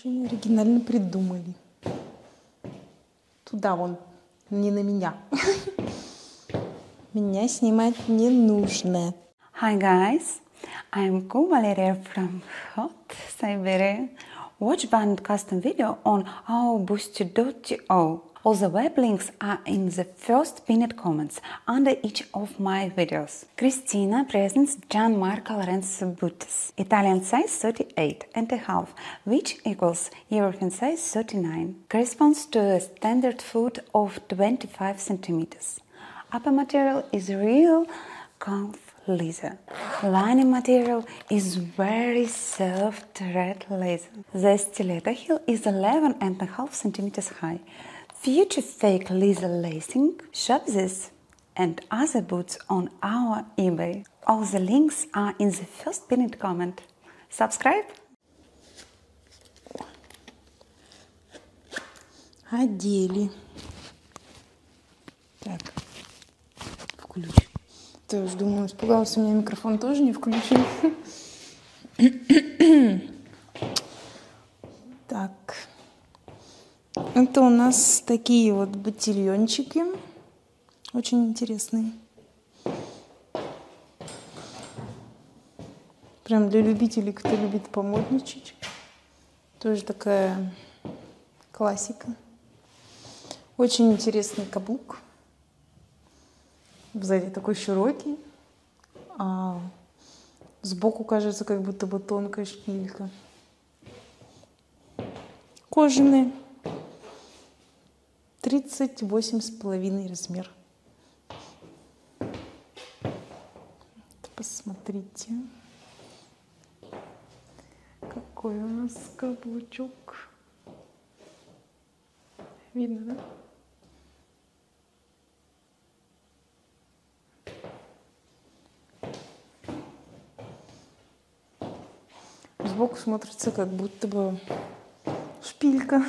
Очень оригинально придумали. Туда вон, не на меня. Меня снимать не нужно. Hi guys, I'm Valeria from Hot Siberia. Watch band custom video on our All the web links are in the first pinned comments under each of my videos. Christina presents Gianmarco Lorenzo Boots, Italian size 38 and a half, which equals European size 39, corresponds to a standard foot of 25 centimeters. Upper material is real comf leather. Lining material is very soft red leather. The stiletto heel is 11 and a half centimeters high. Future fake leather lacing, shop this and other boots on our eBay. All the links are in the first pinned comment. Subscribe! Одели. Так, включу. Тоже думаю, испугался, у меня микрофон тоже не включен. так. Это у нас такие вот ботильончики. Очень интересные. Прям для любителей, кто любит помодничать. Тоже такая классика. Очень интересный каблук. Сзади такой широкий. А сбоку кажется, как будто бы тонкая шпилька. Кожаные. 38 с половиной размер. Посмотрите, какой у нас каблучок. Видно, да? Сбоку смотрится как будто бы шпилька.